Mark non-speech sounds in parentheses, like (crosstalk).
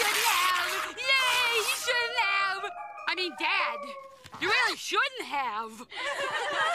should have. Yay, you shouldn't have. I mean, Dad, you really shouldn't have. (laughs)